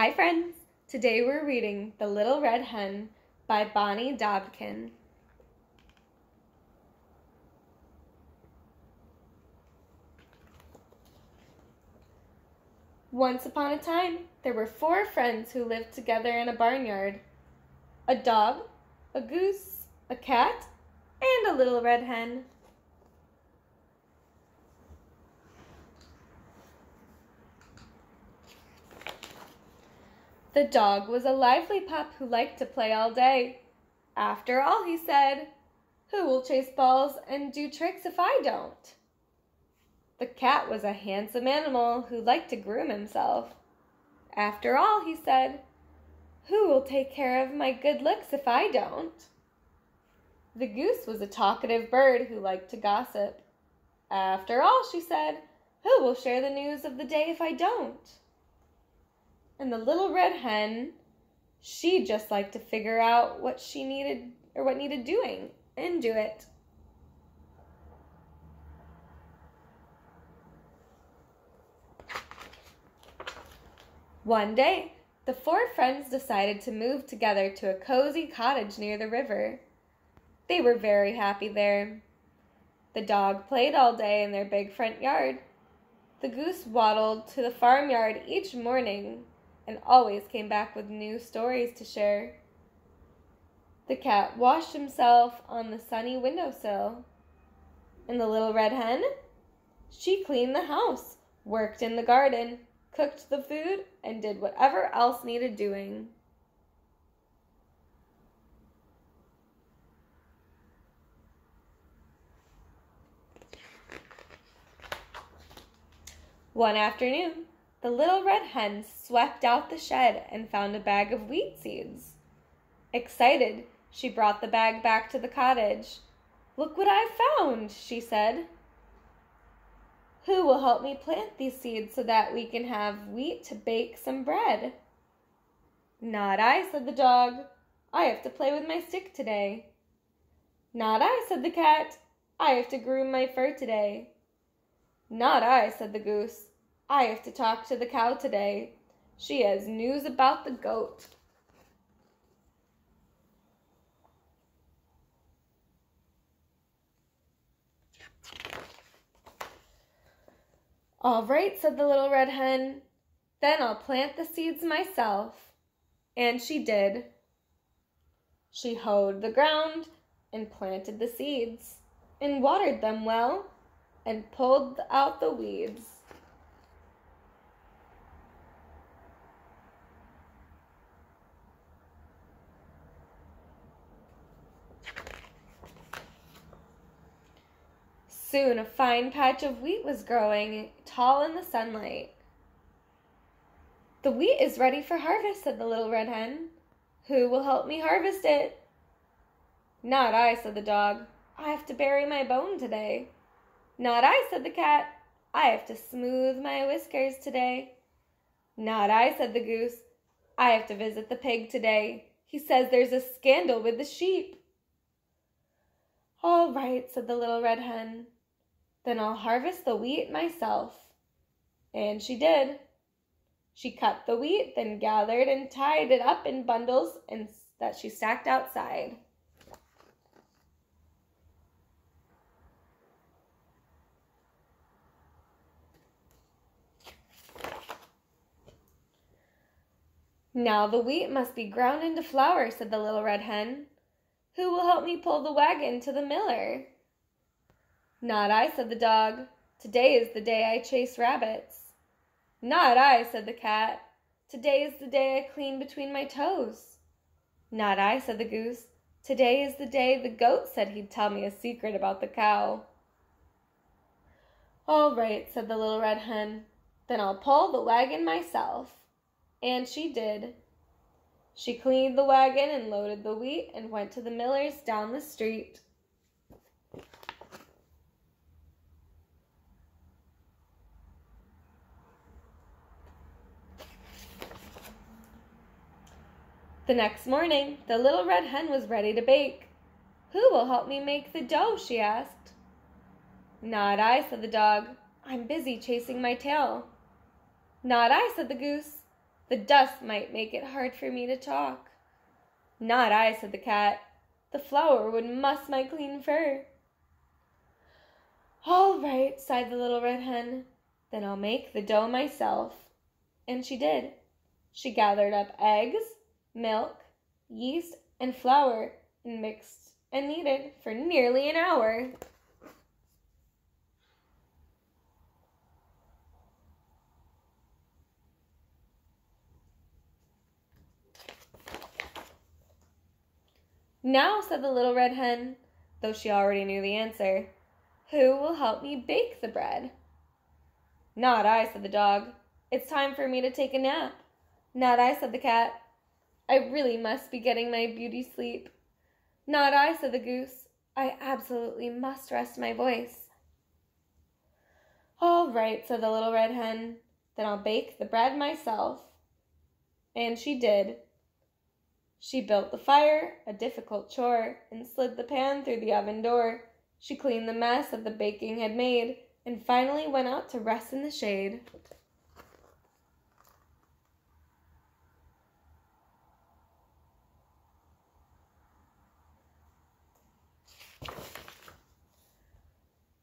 Hi, friends. Today we're reading The Little Red Hen by Bonnie Dobkin. Once upon a time, there were four friends who lived together in a barnyard a dog, a goose, a cat, and a little red hen. The dog was a lively pup who liked to play all day. After all, he said, who will chase balls and do tricks if I don't? The cat was a handsome animal who liked to groom himself. After all, he said, who will take care of my good looks if I don't? The goose was a talkative bird who liked to gossip. After all, she said, who will share the news of the day if I don't? And the little red hen, she just liked to figure out what she needed or what needed doing and do it. One day, the four friends decided to move together to a cozy cottage near the river. They were very happy there. The dog played all day in their big front yard. The goose waddled to the farmyard each morning and always came back with new stories to share. The cat washed himself on the sunny windowsill. And the little red hen? She cleaned the house, worked in the garden, cooked the food, and did whatever else needed doing. One afternoon, the little red hen swept out the shed and found a bag of wheat seeds. Excited, she brought the bag back to the cottage. Look what I've found, she said. Who will help me plant these seeds so that we can have wheat to bake some bread? Not I, said the dog. I have to play with my stick today. Not I, said the cat. I have to groom my fur today. Not I, said the goose. I have to talk to the cow today. She has news about the goat. All right, said the little red hen. Then I'll plant the seeds myself. And she did. She hoed the ground and planted the seeds and watered them well and pulled out the weeds. Soon a fine patch of wheat was growing, tall in the sunlight. The wheat is ready for harvest, said the little red hen. Who will help me harvest it? Not I, said the dog. I have to bury my bone today. Not I, said the cat. I have to smooth my whiskers today. Not I, said the goose. I have to visit the pig today. He says there's a scandal with the sheep. All right, said the little red hen. Then I'll harvest the wheat myself. And she did. She cut the wheat, then gathered and tied it up in bundles and that she stacked outside. Now the wheat must be ground into flour, said the little red hen. Who will help me pull the wagon to the miller? Not I, said the dog. Today is the day I chase rabbits. Not I, said the cat. Today is the day I clean between my toes. Not I, said the goose. Today is the day the goat said he'd tell me a secret about the cow. All right, said the little red hen. Then I'll pull the wagon myself. And she did. She cleaned the wagon and loaded the wheat and went to the miller's down the street. The next morning, the little red hen was ready to bake. Who will help me make the dough? she asked. Not I, said the dog. I'm busy chasing my tail. Not I, said the goose. The dust might make it hard for me to talk. Not I, said the cat. The flour would muss my clean fur. All right, sighed the little red hen. Then I'll make the dough myself. And she did. She gathered up eggs, milk, yeast, and flour and mixed and kneaded for nearly an hour. Now, said the little red hen, though she already knew the answer, who will help me bake the bread? Not I, said the dog. It's time for me to take a nap. Not I, said the cat. I really must be getting my beauty sleep. Not I, said the goose. I absolutely must rest my voice. All right, said the little red hen. Then I'll bake the bread myself. And she did. She built the fire, a difficult chore, and slid the pan through the oven door. She cleaned the mess that the baking had made, and finally went out to rest in the shade.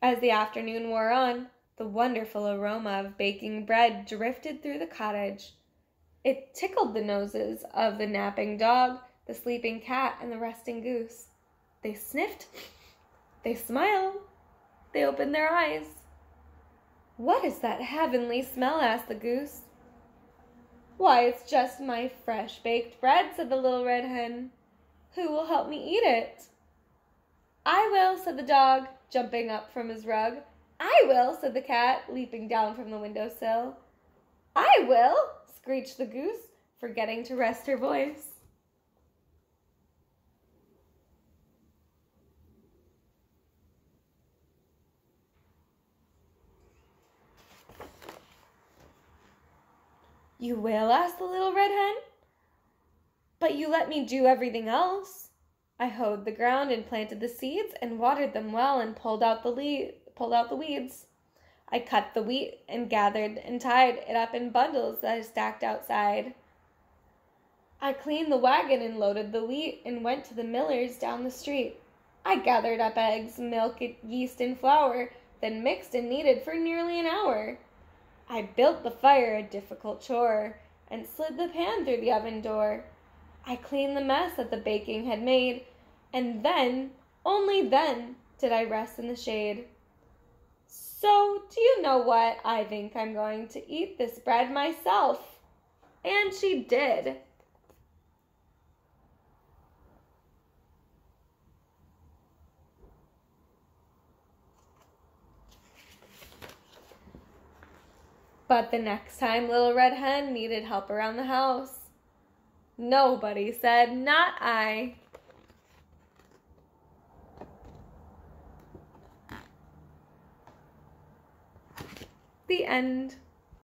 As the afternoon wore on, the wonderful aroma of baking bread drifted through the cottage. It tickled the noses of the napping dog, the sleeping cat, and the resting goose. They sniffed, they smiled, they opened their eyes. What is that heavenly smell? asked the goose. Why, it's just my fresh baked bread, said the little red hen. Who will help me eat it? I will, said the dog, jumping up from his rug. I will, said the cat, leaping down from the window sill. I will, screeched the goose, forgetting to rest her voice. You will? asked the little red hen. But you let me do everything else. I hoed the ground and planted the seeds and watered them well and pulled out the le- pulled out the weeds. I cut the wheat and gathered and tied it up in bundles that I stacked outside. I cleaned the wagon and loaded the wheat and went to the miller's down the street. I gathered up eggs, milk, yeast, and flour, then mixed and kneaded for nearly an hour. I built the fire, a difficult chore, and slid the pan through the oven door. I cleaned the mess that the baking had made, and then, only then, did I rest in the shade. So, do you know what? I think I'm going to eat this bread myself. And she did. But the next time Little Red Hen needed help around the house, nobody said, Not I. The end.